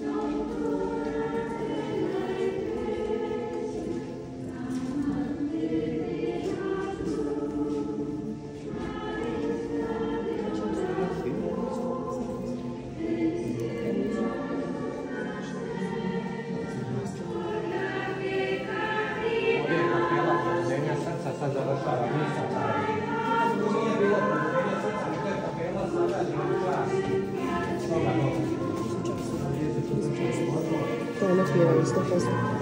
No. Stoga dobro. To je ono pjevanje, 100%.